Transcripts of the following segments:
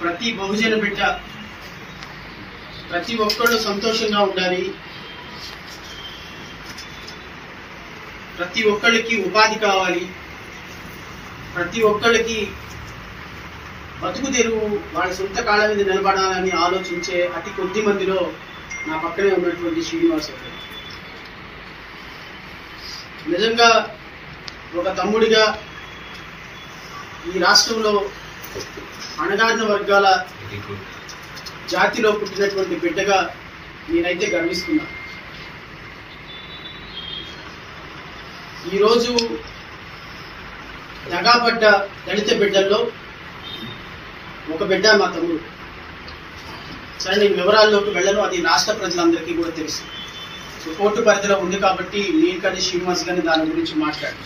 ప్రతి బహుజన బిడ్డ ప్రతి ఒక్కళ్ళు సంతోషంగా ఉండాలి. ప్రతి ఒక్కళ్ళకి ఉపాధి కావాలి. ప్రతి ఒక్కళ్ళకి బతుకు తెరువు వాళ్ళ సొంత కాళ్ళ మీద నిలబడాలని ఆలోచించే అతి కొద్ది మందిలో నా పక్కనే ఉన్నటువంటి శ్రీనివాస్ నిజంగా ఒక తమ్ముడిగా ఈ రాష్ట్రంలో అణగారిన వర్గాల జాతిలో పుట్టినటువంటి బిడ్డగా నేనైతే గర్విస్తున్నా. ఈరోజు దగాపడ్డ దళిత బిడ్డల్లో ఒక బిడ్డ మా తమ్ముడు. సరే నేను వివరాల్లోకి వెళ్ళను అది రాష్ట్ర ప్రజలందరికీ కూడా తెలుసు. కోర్టు పరిధిలో ఉంది కాబట్టి నేను కానీ శ్రీనివాస్ కానీ దాని గురించి మాట్లాడు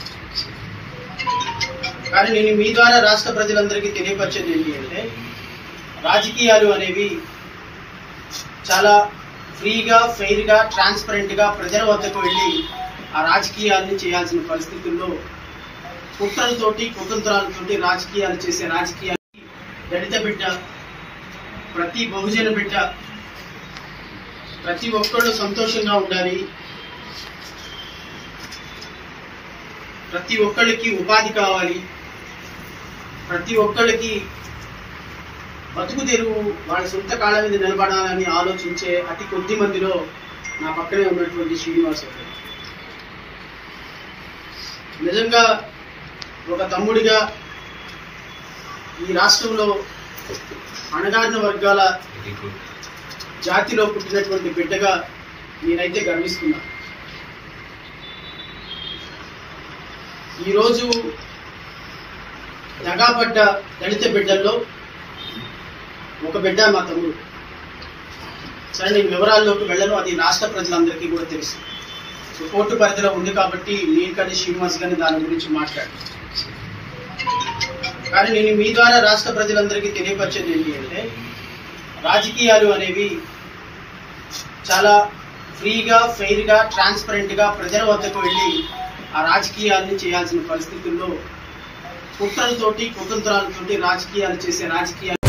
కానీ నేను మీ ద్వారా రాష్ట్ర ప్రజలందరికీ తెలియపరిచేది ఏంటి అంటే రాజకీయాలు అనేవి చాలా ఫ్రీగా ఫెయిర్గా ట్రాన్స్పరెంట్గా ప్రజల వద్దకు వెళ్ళి ఆ రాజకీయాలను చేయాల్సిన పరిస్థితుల్లో కుట్రలతోటి కుతంత్రాలతోటి రాజకీయాలు చేసే రాజకీయాలు దళిత బిడ్డ ప్రతి బహుజన బిడ్డ ప్రతి ఒక్కళ్ళు సంతోషంగా ఉండాలి. ప్రతి ఒక్కళ్ళకి ఉపాధి కావాలి. ప్రతి ఒక్కళ్ళకి బతుకు తెరువు వాళ్ళ సొంత కాళ్ళ మీద నిలబడాలని ఆలోచించే అతి కొద్ది మందిలో నా పక్కనే ఉన్నటువంటి శ్రీనివాస్ నిజంగా ఒక తమ్ముడిగా ఈ రాష్ట్రంలో అణగారిన వర్గాల జాతిలో పుట్టినటువంటి బిడ్డగా నేనైతే గర్విస్తున్నా. ఈరోజు దగాపడ్డ దళిత బిడ్డల్లో ఒక బిడ్డ మా తమ్ముడు. సరే నేను వివరాల్లోకి వెళ్ళను. అది రాష్ట్ర ప్రజలందరికీ కూడా తెలుసు. సో కోర్టు పరిధిలో ఉంది కాబట్టి నేను కానీ శ్రీనివాస్ కానీ దాని గురించి మాట్లాడు కానీ నేను మీ ద్వారా రాష్ట్ర ప్రజలందరికీ తెలియపరిచేది ఏంటి అంటే రాజకీయాలు అనేవి చాలా ఫ్రీగా ఫెయిర్గా ట్రాన్స్పరెంట్గా ప్రజల వద్దకు వెళ్ళి ఆ రాజకీయాల్ని చేయాల్సిన పరిస్థితుల్లో కుట్రలతోటి కుతంత్రాలతోటి రాజకీయాలు చేసే రాజకీయాలు